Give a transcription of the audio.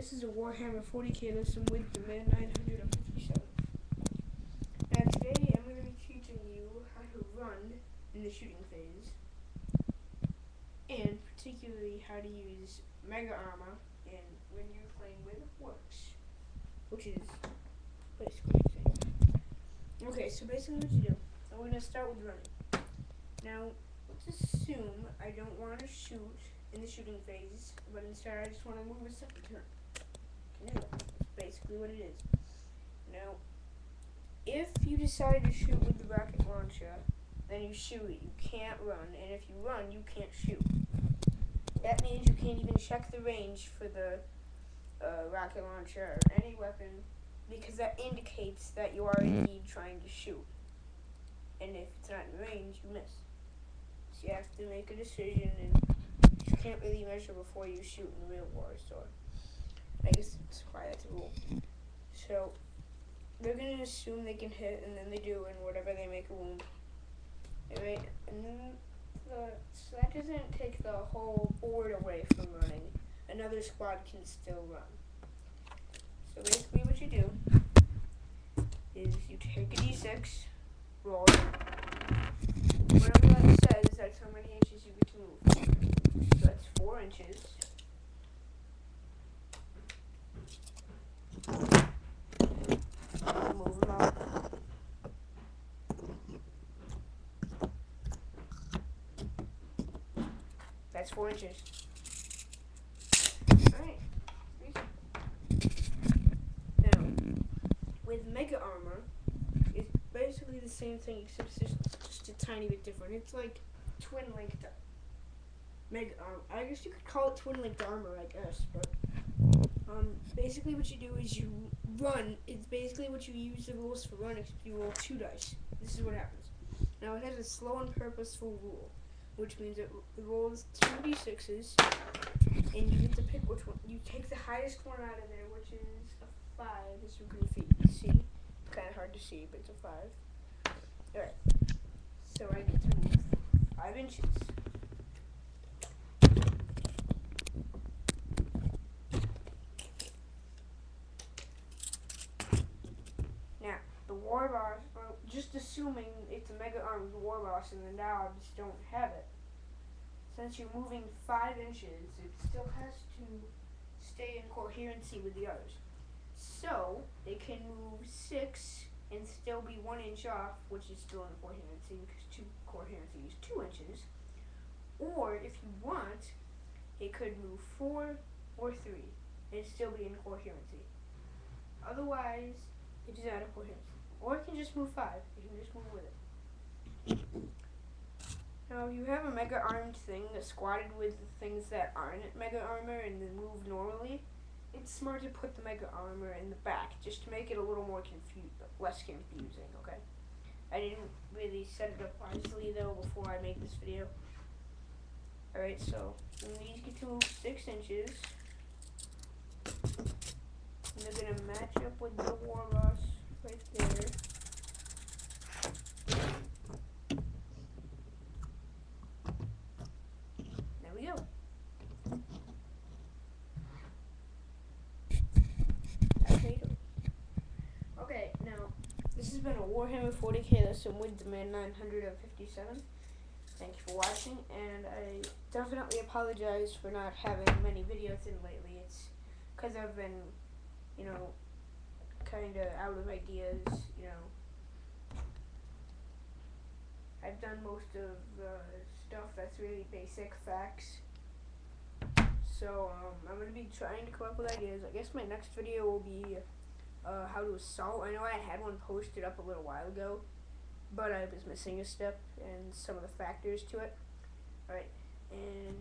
this is a Warhammer 40k lesson with the Man 957. Now today I'm going to be teaching you how to run in the shooting phase, and particularly how to use Mega Armor and when you're playing with Orks, which is basically the. Okay, so basically what you do, I'm going to start with running. Now, let's assume I don't want to shoot in the shooting phase, but instead I just want to move a second turn. That's basically what it is. Now, if you decide to shoot with the rocket launcher, then you shoot it. You can't run, and if you run, you can't shoot. That means you can't even check the range for the uh, rocket launcher or any weapon, because that indicates that you are indeed trying to shoot. And if it's not in range, you miss. So you have to make a decision, and you can't really measure before you shoot in real war, so I guess that's why that's a rule. So they're gonna assume they can hit, and then they do, and whatever they make a wound. Alright, and then the, so that doesn't take the whole board away from running. Another squad can still run. So basically, what you do is you take a d6, roll it. Whatever that says, that's how many inches you get to move. So that's four inches. Move them out. That's four inches. Alright. Now, with Mega Armor, it's basically the same thing except it's just, a tiny bit different. It's like twin linked uh, Mega Armor. I guess you could call it twin linked armor, I guess, but um, basically what you do is you run. It's basically what you use the rules for run, except you roll two dice. This is what happens. Now it has a slow and purposeful rule, which means it, rolls two d6s, and you get to pick which one. You take the highest one out of there, which is a five, can fe- see. Kind of hard to see, but it's a five. All right. So I get to move five inches. Now, the war boss, well, just assuming it's a mega armed war boss and the Nobz don't have it, since you're moving five inches, it still has to stay in coherency with the others. So, it can move six and still be one inch off, which is still in coherency because two coherency is two inches. Or, if you want, it could move four or three and still be in coherency. Otherwise, it is out of coherence. Or it can just move five. You can just move with it. Now, if you have a mega armed thing that's squatted with the things that aren't mega armor and then move normally. It's smart to put the mega armor in the back just to make it a little more confused, less confusing. Okay. I didn't really set it up wisely though before I make this video. All right, so these get to move six inches. And they're gonna match up with the war boss right there. There we go. Okay. Now this has been a Warhammer 40k lesson with the man 957. Thank you for watching, and I definitely apologize for not having many videos in lately. It's because I've been you know, kind of out of ideas, you know. I've done most of the stuff that's really basic facts. So, um, I'm going to be trying to come up with ideas. I guess my next video will be uh, how to assault. I know I had one posted up a little while ago, but I was missing a step and some of the factors to it. Alright, and